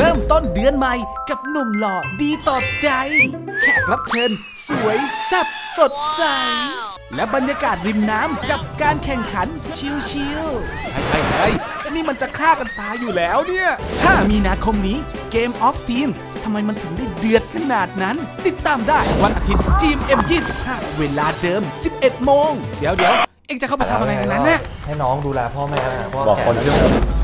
ริ่มต้นเดือนใหม่กับหนุ่มหล่อดีต่อใจ แขกรับเชิญ สวยแซ่บสดใส และบรรยากาศริมน้ำกับการแข่งขันชิลๆไฮ้ยเฮ้อ้นี่มันจะฆ่ากันตายอยู่แล้วเนี่ย 5 มีนาคมนี้ Game of t e a m ทำไมมันถึงได้เดือดขนาดนั้น ติดตามได้วันอาทิตย์ GMM 25 เวลาเดิม 11 โมง เดี๋ยวเดี๋ยวเอ็งจะเข้าไปทำอะไรในนั้นนะให้น้องดูแลพ่อแม่พ่อบอกแกคนเล้ยอว